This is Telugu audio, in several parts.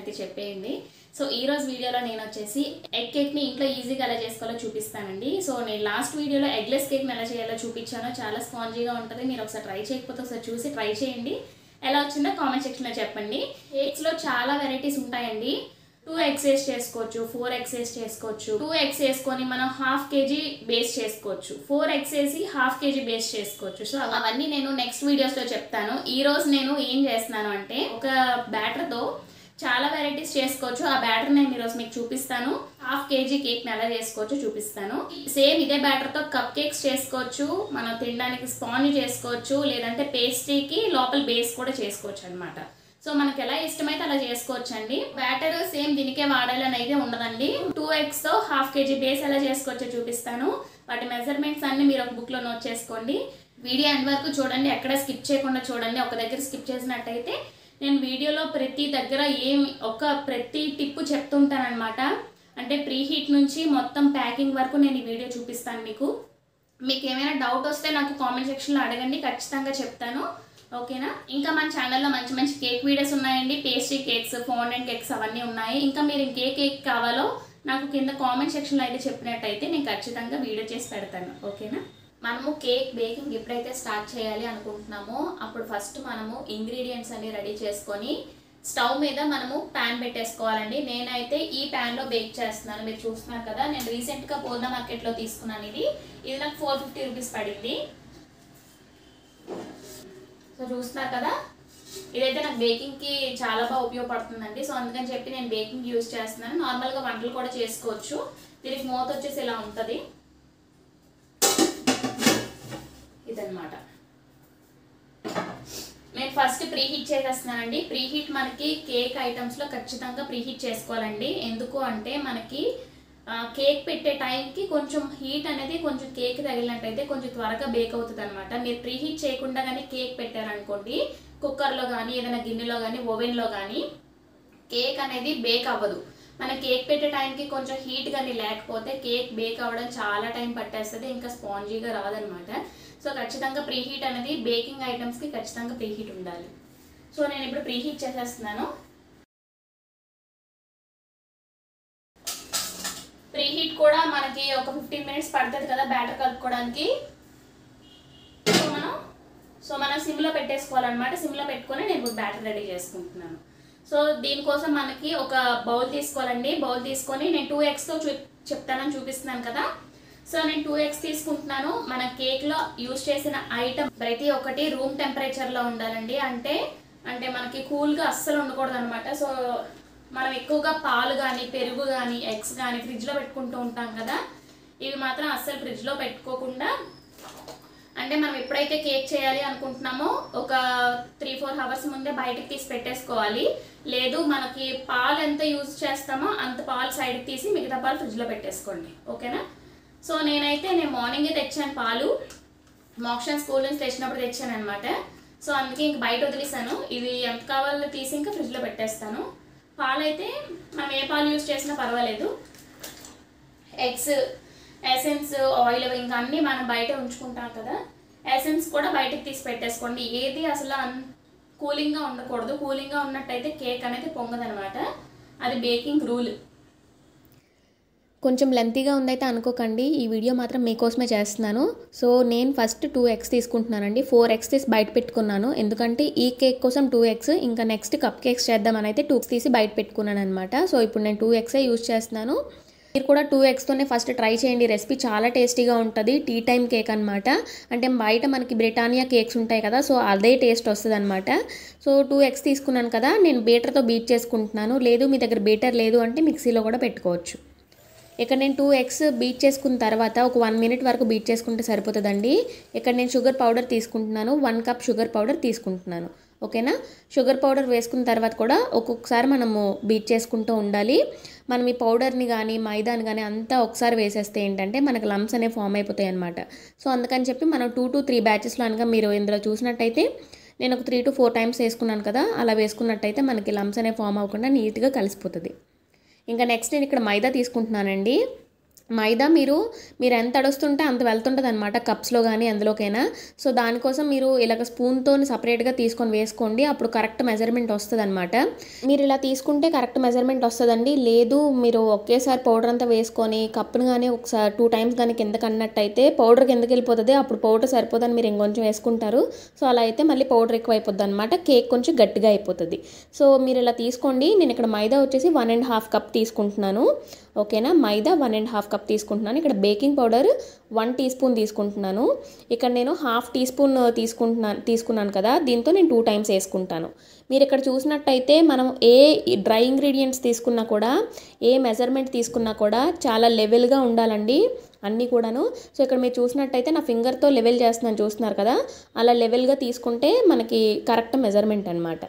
అయితే చెప్పేయండి. సో ఈ రోజు వీడియోలో నేను వచ్చేసి ఎగ్ కేక్ని ఇంట్లో ఈజీగా ఎలా చేసుకోవాలో చూపిస్తానండి. సో నేను లాస్ట్ వీడియోలో ఎగ్లెస్ కేక్ని ఎలా చేయాలో చూపించానో చాలా స్పాంజీగా ఉంటుంది. మీరు ఒకసారి ట్రై చేయకపోతే ఒకసారి చూసి ట్రై చేయండి. ఎలా వచ్చిందో కామెంట్ సెక్షన్లో చెప్పండి. కేక్స్లో చాలా వెరైటీస్ ఉంటాయండి. టూ ఎగ్స్ వేసి చేసుకోవచ్చు ఫోర్ ఎగ్స్ వేసి చేసుకోవచ్చు. టూ ఎగ్స్ వేసుకొని మనం హాఫ్ కేజీ బేస్ చేసుకోవచ్చు. ఫోర్ ఎగ్స్ వేసి హాఫ్ కేజీ బేస్ చేసుకోవచ్చు. సో అవన్నీ నేను నెక్స్ట్ వీడియోస్లో చెప్తాను. ఈ రోజు నేను ఏం చేస్తున్నాను అంటే ఒక బ్యాటర్తో చాలా వెరైటీస్ చేసుకోవచ్చు. ఆ బ్యాటర్ నేను ఈరోజు మీకు చూపిస్తాను. హాఫ్ కేజీ కేక్ ఎలా చేసుకోవచ్చు చూపిస్తాను. సేమ్ ఇదే బ్యాటర్తో కప్ కేక్స్ చేసుకోవచ్చు. మనం తినడానికి స్పాంజ్ చేసుకోవచ్చు. లేదంటే పేస్ట్రీకి లోపల బేస్ కూడా చేసుకోవచ్చు అనమాట సో మనకి ఎలా ఇష్టమైతే అలా చేసుకోవచ్చు అండి బ్యాటర్ సేమ్ దీనికే వాడాలని అయితే ఉండదండి. టూ ఎగ్స్తో హాఫ్ కేజీ బేస్ ఎలా చేసుకోవచ్చో చూపిస్తాను. వాటి మెజర్మెంట్స్ అన్ని మీరు ఒక బుక్లో నోట్ చేసుకోండి. వీడియో ఎండ్ వరకు చూడండి. ఎక్కడ స్కిప్ చేయకుండా చూడండి. ఒక దగ్గర స్కిప్ చేసినట్టయితే నేను వీడియోలో ప్రతి దగ్గర ఏమి ఒక ప్రతి టిప్ చెప్తుంటానమాట అంటే ప్రీ హీట్ నుంచి మొత్తం ప్యాకింగ్ వరకు నేను ఈ వీడియో చూపిస్తాను మీకు. మీకు ఏమైనా డౌట్ వస్తే నాకు కామెంట్ సెక్షన్లో అడగండి ఖచ్చితంగా చెప్తాను. ఓకేనా? ఇంకా మన ఛానల్లో మంచి మంచి కేక్ వీడియోస్ ఉన్నాయండి. పేస్ట్రీ కేక్స్ ఫోండెంట్ కేక్స్ అవన్నీ ఉన్నాయి. ఇంకా మీరు ఇంకే కేక్ కావాలో నాకు కింద కామెంట్ సెక్షన్లో అయితే చెప్పినట్టయితే నేను ఖచ్చితంగా వీడియో చేసి పెడతాను. ఓకేనా? మనము కేక్ బేకింగ్ ఎప్పుడైతే స్టార్ట్ చేయాలి అనుకుంటున్నామో అప్పుడు ఫస్ట్ మనము ఇంగ్రీడియంట్స్ అన్ని రెడీ చేసుకొని స్టవ్ మీద మనము ప్యాన్ పెట్టేసుకోవాలండి. నేనైతే ఈ ప్యాన్లో బేక్ చేస్తున్నాను. మీరు చూస్తున్నారు కదా నేను రీసెంట్గా పోదా మార్కెట్లో తీసుకున్నాను ఇది. ఇది నాకు ఫోర్ ఫిఫ్టీ రూపీస్ పడింది. సో చూస్తున్నారు కదా ఇదైతే నాకు బేకింగ్కి చాలా బాగా ఉపయోగపడుతుందండి. సో అందుకని చెప్పి నేను బేకింగ్ యూజ్ చేస్తున్నాను. నార్మల్గా వంటలు కూడా చేసుకోవచ్చు. దీనికి మూత వచ్చేసి ఇలా ఉంటుంది. అనమాట నేను ఫస్ట్ ప్రీ హీట్ చేసేస్తున్నానండి. ప్రీ హీట్ మనకి కేక్ ఐటమ్స్లో ఖచ్చితంగా ప్రీ హీట్ చేసుకోవాలండి. ఎందుకు అంటే మనకి కేక్ పెట్టే టైంకి కొంచెం హీట్ అనేది కొంచెం కేక్ తగిలినట్టయితే కొంచెం త్వరగా బేక్ అవుతుంది అనమాట మీరు ప్రీ హీట్ చేయకుండా కానీ కేక్ పెట్టారనుకోండి కుక్కర్లో కానీ ఏదైనా గిన్నెలో కానీ ఓవెన్లో కానీ కేక్ అనేది బేక్ అవ్వదు. మన కేక్ పెట్టే టైంకి కొంచెం హీట్ కానీ లేకపోతే కేక్ బేక్ అవ్వడం చాలా టైం పట్టేస్తుంది ఇంకా స్పాంజీగా రాదనమాట సో ఖచ్చితంగా ప్రీ హీట్ అనేది బేకింగ్ ఐటమ్స్కి ఖచ్చితంగా ప్రీ హీట్ ఉండాలి. సో నేను ఇప్పుడు ప్రీ హీట్ చేసేస్తున్నాను. ప్రీ హీట్ కూడా మనకి ఒక ఫిఫ్టీన్ మినిట్స్ పడుతుంది కదా బ్యాటర్ కలుపుకోవడానికి. సో మనం సో మనం సిమ్లో పెట్టేసుకోవాలన్నమాట. సిమ్లో పెట్టుకొని నేను ఇప్పుడు బ్యాటర్ రెడీ చేసుకుంటున్నాను. సో దీనికోసం మనకి ఒక బౌల్ తీసుకోవాలండి. బౌల్ తీసుకొని నేను టూ ఎగ్స్తో చూ చెప్తానని చూపిస్తున్నాను కదా. సో నేను టూ ఎగ్స్ తీసుకుంటున్నాను. మన కేక్లో యూజ్ చేసిన ఐటమ్ ప్రతి ఒక్కటి రూమ్ టెంపరేచర్లో ఉండాలండి. అంటే అంటే మనకి కూల్గా అస్సలు ఉండకూడదు అనమాట సో మనం ఎక్కువగా పాలు కానీ పెరుగు కానీ ఎగ్స్ కానీ ఫ్రిడ్జ్లో పెట్టుకుంటూ ఉంటాం కదా. ఇవి మాత్రం అస్సలు ఫ్రిడ్జ్లో పెట్టుకోకుండా అంటే మనం ఎప్పుడైతే కేక్ చేయాలి అనుకుంటున్నామో ఒక త్రీ ఫోర్ అవర్స్ ముందే బయటకు తీసి పెట్టేసుకోవాలి. లేదు మనకి పాలు ఎంత యూజ్ చేస్తామో అంత పాలు సైడ్కి తీసి మిగతా పాలు ఫ్రిడ్జ్లో పెట్టేసుకోండి. ఓకేనా? సో నేనైతే నేను మార్నింగే తెచ్చాను పాలు. మోక్షన్ స్కూల్ నుంచి తెచ్చినప్పుడు తెచ్చాను అనమాట సో అందుకే ఇంక బయట వదిలేసాను ఇవి ఎంత కావాలో తీసి ఇంకా ఫ్రిడ్జ్లో పెట్టేస్తాను. పాలు అయితే మనం ఏ పాలు యూజ్ చేసినా పర్వాలేదు. ఎగ్స్ ఎసెన్స్ ఆయిల్ ఇంకా అన్నీ మనం బయట ఉంచుకుంటాం కదా. ఎసెన్స్ కూడా బయటకు తీసి పెట్టేసుకోండి. ఏది అసలు అన్ కూలింగ్గా ఉండకూడదు. కూలింగ్గా ఉన్నట్టయితే కేక్ అనేది పొంగదనమాట అది బేకింగ్ రూల్ కొంచెం లెంతీగా ఉందైతే అనుకోకండి. ఈ వీడియో మాత్రం మీకోసమే చేస్తున్నాను. సో నేను ఫస్ట్ టూ ఎగ్స్ తీసుకుంటున్నానండి. ఫోర్ ఎగ్స్ తీసి బయట పెట్టుకున్నాను. ఎందుకంటే ఈ కేక్ కోసం టూ ఎగ్స్ ఇంకా నెక్స్ట్ కప్ కేక్స్ చేద్దామని అయితే టూ తీసి బయట పెట్టుకున్నాను అనమాట సో ఇప్పుడు నేను టూ ఎగ్సే యూజ్ చేస్తున్నాను. మీరు కూడా టూ ఎగ్స్తోనే ఫస్ట్ ట్రై చేయండి. రెసిపీ చాలా టేస్టీగా ఉంటుంది. టీ టైం కేక్ అనమాట అంటే బయట మనకి బ్రిటానియా కేక్స్ ఉంటాయి కదా సో అదే టేస్ట్ వస్తుంది అనమాట సో టూ ఎగ్స్ తీసుకున్నాను కదా నేను బీటర్తో బీట్ చేసుకుంటున్నాను. లేదు మీ దగ్గర బీటర్ లేదు అంటే మిక్సీలో కూడా పెట్టుకోవచ్చు. ఇక్కడ నేను టూ ఎగ్స్ బీట్ చేసుకున్న తర్వాత ఒక వన్ మినిట్ వరకు బీట్ చేసుకుంటే సరిపోతుందండి. ఇక్కడ నేను షుగర్ పౌడర్ తీసుకుంటున్నాను. వన్ కప్ షుగర్ పౌడర్ తీసుకుంటున్నాను. ఓకేనా? షుగర్ పౌడర్ వేసుకున్న తర్వాత కూడా ఒక్కొక్కసారి మనము బీట్ చేసుకుంటూ ఉండాలి. మనం ఈ పౌడర్ని కానీ మైదాని కానీ అంతా ఒకసారి వేసేస్తే ఏంటంటే మనకు లమ్స్ అనేవి ఫామ్ అయిపోతాయి అనమాట సో అందుకని చెప్పి మనం టూ టు త్రీ బ్యాచెస్లో అనగా మీరు ఇందులో చూసినట్టయితే నేను ఒక త్రీ టు ఫోర్ టైమ్స్ వేసుకున్నాను కదా అలా వేసుకున్నట్టయితే మనకి లమ్స్ అనేవి ఫామ్ అవ్వకుండా నీట్గా కలిసిపోతుంది. ఇంకా నెక్స్ట్ నేను ఇక్కడ మైదా తీసుకుంటున్నానండి. మైదా మీరు మీరు ఎంత అడుస్తుంటే అంత వెళ్తుంటుంది అనమాట కప్స్లో కానీ అందులోకైనా. సో దానికోసం మీరు ఇలాగ స్పూన్తో సపరేట్గా తీసుకొని వేసుకోండి. అప్పుడు కరెక్ట్ మెజర్మెంట్ వస్తుంది అనమాట మీరు ఇలా తీసుకుంటే కరెక్ట్ మెజర్మెంట్ వస్తుందండి. లేదు మీరు ఒకేసారి పౌడర్ అంతా వేసుకొని కప్పును కానీ ఒకసారి టూ టైమ్స్ కానీ కిందకి అన్నట్టయితే పౌడర్ కిందకి వెళ్ళిపోతుంది. అప్పుడు పౌడర్ సరిపోదని మీరు ఇంకొంచెం వేసుకుంటారు. సో అలా అయితే మళ్ళీ పౌడర్ ఎక్కువ అయిపోద్ది అనమాట కేక్ కొంచెం గట్టిగా అయిపోతుంది. సో మీరు ఇలా తీసుకోండి. నేను ఇక్కడ మైదా వచ్చేసి వన్ అండ్ హాఫ్ కప్ తీసుకుంటున్నాను. ఓకేనా? Maida one and half cup తీసుకుంటున్నాను. ఇక్కడ baking powder one teaspoon తీసుకుంటున్నాను. ఇక్కడ నేను హాఫ్ టీ స్పూన్ uh, తీసుకుంటున్నాను తీసుకున్నాను కదా దీంతో నేను టూ టైమ్స్ వేసుకుంటాను. మీరు ఇక్కడ చూసినట్టయితే మనం ఏ డ్రై ఇంగ్రీడియంట్స్ తీసుకున్నా కూడా ఏ మెజర్మెంట్ తీసుకున్నా కూడా చాలా లెవెల్గా ఉండాలండి అన్నీ కూడాను. సో ఇక్కడ మీరు చూసినట్టయితే నా ఫింగర్తో లెవెల్ చేస్తున్నాను చూస్తున్నారు కదా. అలా లెవెల్గా తీసుకుంటే మనకి కరెక్ట్ మెజర్మెంట్ అనమాట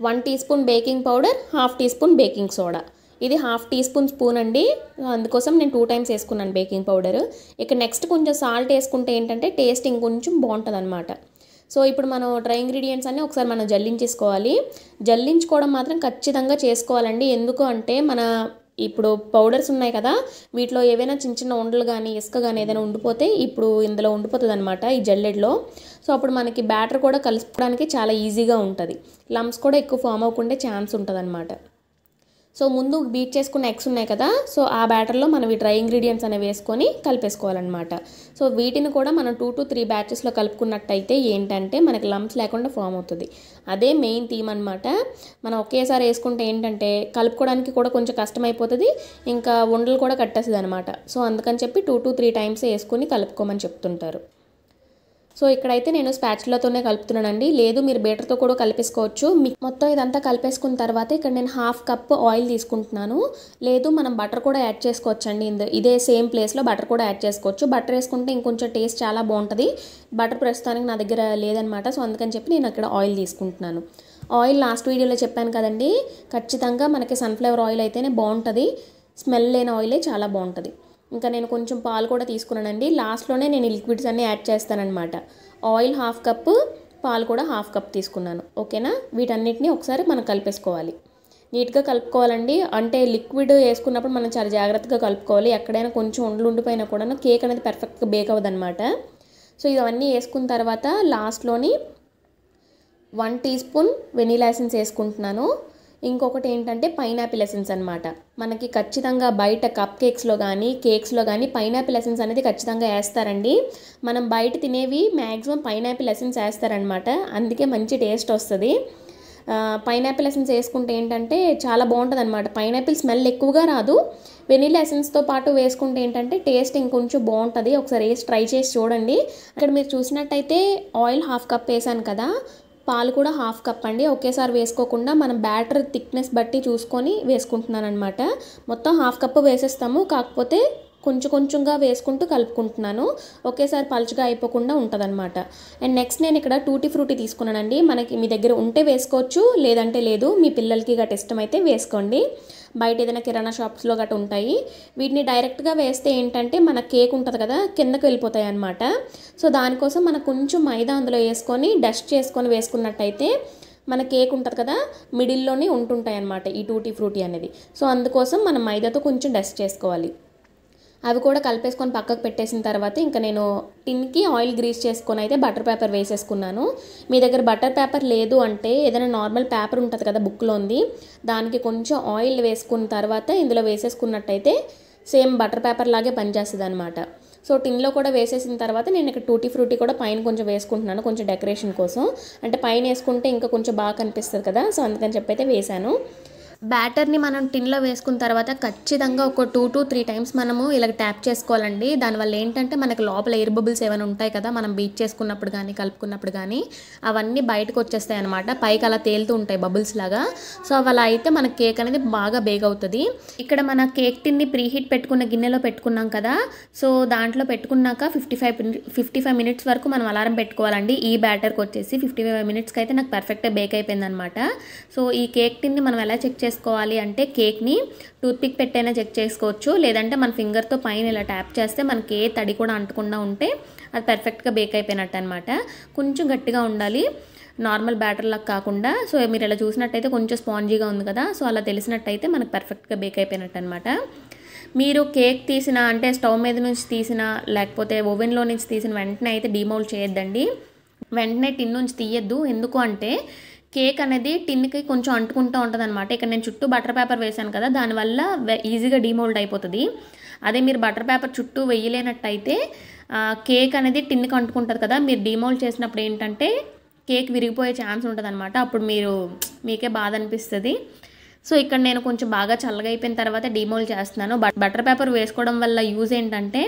one teaspoon baking powder half teaspoon baking soda ఇది హాఫ్ టీ స్పూన్ స్పూన్ అండి. అందుకోసం నేను టూ టైమ్స్ వేసుకున్నాను బేకింగ్ పౌడర్. ఇక నెక్స్ట్ కొంచెం సాల్ట్ వేసుకుంటే ఏంటంటే టేస్ట్ ఇంకొంచెం బాగుంటుంది అనమాట సో ఇప్పుడు మనం డ్రై ఇంగ్రీడియంట్స్ అన్నీ ఒకసారి మనం జల్లించేసుకోవాలి. జల్లించుకోవడం మాత్రం ఖచ్చితంగా చేసుకోవాలండి. ఎందుకు అంటే మన ఇప్పుడు పౌడర్స్ ఉన్నాయి కదా వీటిలో ఏవైనా చిన్న చిన్న ఉండలు కానీ ఇసుక కానీ ఏదైనా ఉండిపోతే ఇప్పుడు ఇందులో ఉండిపోతుంది అనమాట ఈ జల్లెడ్లో. సో అప్పుడు మనకి బ్యాటర్ కూడా కలుపుకోవడానికి చాలా ఈజీగా ఉంటుంది. లమ్స్ కూడా ఎక్కువ ఫామ్ అవ్వకుండా ఛాన్స్ ఉంటుంది అనమాట సో ముందు బీట్ చేసుకున్న ఎగ్స్ ఉన్నాయి కదా సో ఆ బ్యాటర్లో మనం ఈ డ్రై ఇంగ్రీడియంట్స్ అనేవి వేసుకొని కలిపేసుకోవాలన్నమాట. సో వీటిని కూడా మనం టూ టు త్రీ బ్యాచెస్లో కలుపుకున్నట్టయితే ఏంటంటే మనకి లంప్స్ లేకుండా ఫామ్ అవుతుంది. అదే మెయిన్ థీమ్ అనమాట మనం ఒకేసారి వేసుకుంటే ఏంటంటే కలుపుకోవడానికి కూడా కొంచెం కష్టమైపోతుంది ఇంకా ఉండలు కూడా కట్టేస్తుంది అనమాట సో అందుకని చెప్పి టూ టు త్రీ టైమ్స్ వేసుకొని కలుపుకోమని చెప్తుంటారు. సో ఇక్కడైతే నేను స్పాచులతోనే కలుపుతున్నానండి. లేదు మీరు బేటర్తో కూడా కలిపేసుకోవచ్చు. మీ మొత్తం ఇదంతా కలిపేసుకున్న తర్వాత ఇక్కడ నేను హాఫ్ కప్ ఆయిల్ తీసుకుంటున్నాను. లేదు మనం బటర్ కూడా యాడ్ చేసుకోవచ్చండి. ఇంద ఇదే సేమ్ ప్లేస్లో బటర్ కూడా యాడ్ చేసుకోవచ్చు. బటర్ వేసుకుంటే ఇంకొంచెం టేస్ట్ చాలా బాగుంటుంది. బటర్ ప్రస్తుతానికి నా దగ్గర లేదనమాట. సో అందుకని చెప్పి నేను అక్కడ ఆయిల్ తీసుకుంటున్నాను. ఆయిల్ లాస్ట్ వీడియోలో చెప్పాను కదండి. ఖచ్చితంగా మనకి సన్ఫ్లవర్ ఆయిల్ అయితేనే బాగుంటుంది. స్మెల్ లేని ఆయిలే చాలా బాగుంటుంది. ఇంకా నేను కొంచెం పాలు కూడా తీసుకున్నానండి. లాస్ట్లోనే నేను లిక్విడ్స్ అన్నీ యాడ్ చేస్తానన్నమాట. ఆయిల్ హాఫ్ కప్పు పాలు కూడా హాఫ్ కప్ తీసుకున్నాను. ఓకేనా? వీటన్నిటిని ఒకసారి మనం కలిపేసుకోవాలి. నీట్గా కలుపుకోవాలండి. అంటే లిక్విడ్ వేసుకున్నప్పుడు మనం చాలా జాగ్రత్తగా కలుపుకోవాలి. ఎక్కడైనా కొంచెం ఉండలు ఉండిపోయినా కూడా కేక్ అనేది పర్ఫెక్ట్గా బేక్ అవ్వదన్నమాట. సో ఇవన్నీ వేసుకున్న తర్వాత లాస్ట్లోని one teaspoon vanilla essence వేసుకుంటున్నాను. ఇంకొకటి ఏంటంటే పైనాపిల్ ఎసెన్స్ అనమాట మనకి ఖచ్చితంగా బయట కప్ కేక్స్లో కానీ కేక్స్లో కానీ పైనాపిల్ ఎసెన్స్ అనేది ఖచ్చితంగా వేస్తారండి మనం బయట తినేవి మ్యాక్సిమం పైనాపిల్ ఎసెన్స్ వేస్తారనమాట అందుకే మంచి టేస్ట్ వస్తుంది. పైనాపిల్ ఎసెన్స్ వేసుకుంటే ఏంటంటే చాలా బాగుంటుంది అనమాట పైనాపిల్ స్మెల్ ఎక్కువగా రాదు. వెనీలా ఎసెన్స్తో పాటు వేసుకుంటే ఏంటంటే టేస్ట్ ఇంకొంచెం బాగుంటుంది. ఒకసారి వేసి ట్రై చేసి చూడండి. అక్కడ మీరు చూసినట్టయితే ఆయిల్ హాఫ్ కప్ వేసాను కదా. పాలు కూడా హాఫ్ కప్ అండి. ఒకేసారి వేసుకోకుండా మనం బ్యాటర్ థిక్నెస్ బట్టి చూసుకొని వేసుకుంటున్నాను అనమాట మొత్తం హాఫ్ కప్ వేసేస్తాము. కాకపోతే కొంచెం కొంచెంగా వేసుకుంటూ కలుపుకుంటున్నాను. ఒకేసారి పలుచగా అయిపోకుండా ఉంటుందన్నమాట. అండ్ నెక్స్ట్ నేను ఇక్కడ టూటీ ఫ్రూటీ తీసుకున్నానండి. మనకి మీ దగ్గర ఉంటే వేసుకోవచ్చు లేదంటే లేదు. మీ పిల్లలకి గట్ట ఇష్టమైతే వేసుకోండి. బయట ఏదైనా కిరాణా షాప్స్లో గట్ట ఉంటాయి. వీటిని డైరెక్ట్గా వేస్తే ఏంటంటే మన కేక్ ఉంటుంది కదా కిందకు వెళ్ళిపోతాయి అనమాట సో దానికోసం మనకు కొంచెం మైదా అందులో వేసుకొని డస్ట్ చేసుకొని వేసుకున్నట్టయితే మన కేక్ ఉంటుంది కదా మిడిల్లోనే ఉంటుంటాయి అనమాట ఈ టూటీ ఫ్రూటీ అనేది. సో అందుకోసం మనం మైదాతో కొంచెం డస్ట్ చేసుకోవాలి. అవి కూడా కలిపేసుకొని పక్కకు పెట్టేసిన తర్వాత ఇంకా నేను టిన్కి ఆయిల్ గ్రీస్ చేసుకొని అయితే బటర్ పేపర్ వేసేసుకున్నాను. మీ దగ్గర బటర్ పేపర్ లేదు అంటే ఏదైనా నార్మల్ పేపర్ ఉంటుంది కదా బుక్లో ఉంది దానికి కొంచెం ఆయిల్ వేసుకున్న తర్వాత ఇందులో వేసేసుకున్నట్టయితే సేమ్ బటర్ పేపర్ లాగే పనిచేస్తుంది అనమాట సో టిన్లో కూడా వేసేసిన తర్వాత నేను ఇక్కడ టూటీ ఫ్రూటీ కూడా పైన కొంచెం వేసుకుంటున్నాను కొంచెం డెకరేషన్ కోసం. అంటే పైన వేసుకుంటే ఇంకా కొంచెం బాగా కనిపిస్తుంది కదా సో అందుకని చెప్పి అయితే వేశాను బ్యాటర్ని మనం టిన్లో వేసుకున్న తర్వాత ఖచ్చితంగా ఒక టూ టు త్రీ టైమ్స్ మనము ఇలా ట్యాప్ చేసుకోవాలండి. దానివల్ల ఏంటంటే మనకి లోపల ఎయిర్ బబుల్స్ ఏమైనా ఉంటాయి కదా మనం బీట్ చేసుకున్నప్పుడు కానీ కలుపుకున్నప్పుడు కానీ అవన్నీ బయటకు వచ్చేస్తాయి అనమాట పైకి అలా తేలుతూ ఉంటాయి బబుల్స్ లాగా. సో అలా అయితే మన కేక్ అనేది బాగా బేగ్ అవుతుంది ఇక్కడ మన కేక్ టిన్ని ప్రీహీట్ పెట్టుకున్న గిన్నెలో పెట్టుకున్నాం కదా సో దాంట్లో పెట్టుకున్నాక fifty five fifty five minutes వరకు మనం అలారం పెట్టుకోవాలండి. ఈ బ్యాటర్కి వచ్చేసి ఫిఫ్టీ ఫైవ్ మినిట్స్కి అయితే నాకు పర్ఫెక్ట్గా బేక్ అయిపోయింది అనమాట సో ఈ కేక్ టిన్ని మనం ఎలా చెక్ చేసుకోవాలి అంటే కేక్ని టూత్పిక్ పెట్టైనా చెక్ చేసుకోవచ్చు. లేదంటే మన ఫింగర్తో పైన ఇలా ట్యాప్ చేస్తే మనకి ఏ తడి కూడా అంటకుండా ఉంటే అది పర్ఫెక్ట్గా బేక్ అయిపోయినట్టు అనమాట కొంచెం గట్టిగా ఉండాలి. నార్మల్ బ్యాటర్ లాగా కాకుండా సో మీరు ఇలా చూసినట్టయితే కొంచెం స్పాంజీగా ఉంది కదా సో అలా తెలిసినట్టయితే మనకు పర్ఫెక్ట్గా బేక్ అయిపోయినట్టు అనమాట మీరు కేక్ తీసిన అంటే స్టవ్ మీద నుంచి తీసిన లేకపోతే ఓవెన్లో నుంచి తీసిన వెంటనే అయితే డీమౌల్డ్ చేయొద్దండి. వెంటనే టిన్ నుంచి తీయద్దు. ఎందుకు అంటే కేక్ అనేది టిన్కి కొంచెం అంటుకుంటూ ఉంటుంది అనమాట ఇక్కడ నేను చుట్టూ బటర్ పేపర్ వేశాను కదా దానివల్ల ఈజీగా డీమోల్డ్ అయిపోతుంది. అదే మీరు బటర్ పేపర్ చుట్టూ వేయలేనట్టయితే కేక్ అనేది టిన్కి అంటుకుంటుంది కదా మీరు డీమోల్డ్ చేసినప్పుడు ఏంటంటే కేక్ విరిగిపోయే ఛాన్స్ ఉంటుంది అనమాట అప్పుడు మీరు మీకే బాధ అనిపిస్తుంది. సో ఇక్కడ నేను కొంచెం బాగా చల్లగా అయిపోయిన తర్వాత డీమోల్డ్ చేస్తున్నాను. బట్ బటర్ పేపర్ వేసుకోవడం వల్ల యూజ్ ఏంటంటే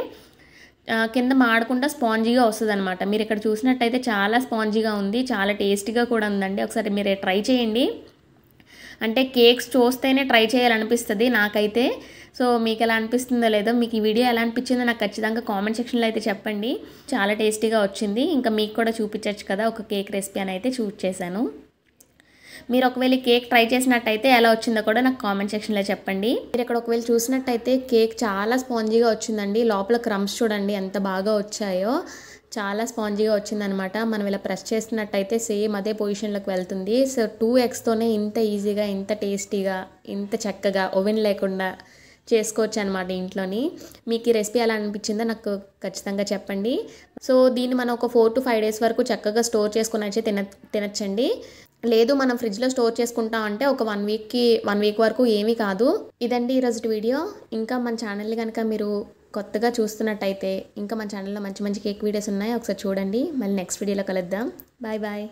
కింద మాడకుండా స్పాంజీగా వస్తుంది అనమాట మీరు ఇక్కడ చూసినట్టయితే చాలా స్పాంజీగా ఉంది చాలా టేస్టీగా కూడా ఉందండి. ఒకసారి మీరు ట్రై చేయండి. అంటే కేక్స్ చూస్తేనే ట్రై చేయాలనిపిస్తుంది నాకైతే. సో మీకు ఎలా అనిపిస్తుందో లేదో మీకు ఈ వీడియో ఎలా అనిపించిందో నాకు ఖచ్చితంగా కామెంట్ సెక్షన్లో అయితే చెప్పండి. చాలా టేస్టీగా వచ్చింది. ఇంకా మీకు కూడా చూపించచ్చు కదా ఒక కేక్ రెసిపీ అని అయితే చూస్ చేశాను. మీరు ఒకవేళ కేక్ ట్రై చేసినట్టయితే ఎలా వచ్చిందో కూడా నాకు కామెంట్ సెక్షన్లో చెప్పండి. మీరు ఇక్కడ ఒకవేళ చూసినట్టయితే కేక్ చాలా స్పాంజీగా వచ్చిందండి. లోపల క్రమ్స్ చూడండి ఎంత బాగా వచ్చాయో. చాలా స్పాంజీగా వచ్చిందనమాట. మనం ఇలా ప్రెస్ చేస్తున్నట్టయితే సేమ్ అదే పొజిషన్లోకి వెళ్తుంది. సో టూ ఎగ్స్తోనే ఇంత ఈజీగా ఇంత టేస్టీగా ఇంత చక్కగా ఓవెన్ లేకుండా చేసుకోవచ్చు అనమాట ఇంట్లోని. మీకు ఈ రెసిపీ ఎలా అనిపించిందో నాకు ఖచ్చితంగా చెప్పండి. సో దీన్ని మనం ఒక ఫోర్ టు ఫైవ్ డేస్ వరకు చక్కగా స్టోర్ చేసుకుని అయితే తిన తినచ్చండి. లేదు మనం ఫ్రిడ్జ్లో స్టోర్ చేసుకుంటాం అంటే ఒక వన్ వీక్కి వన్ వీక్ వరకు ఏమీ కాదు. ఇదండి ఈరోజు వీడియో ఇంకా మన ఛానల్ని కనుక మీరు కొత్తగా చూస్తున్నట్టయితే ఇంకా మన ఛానల్లో మంచి మంచి కేక్ వీడియోస్ ఉన్నాయి. ఒకసారి చూడండి. మళ్ళీ నెక్స్ట్ వీడియోలో కలుద్దాం. Bye bye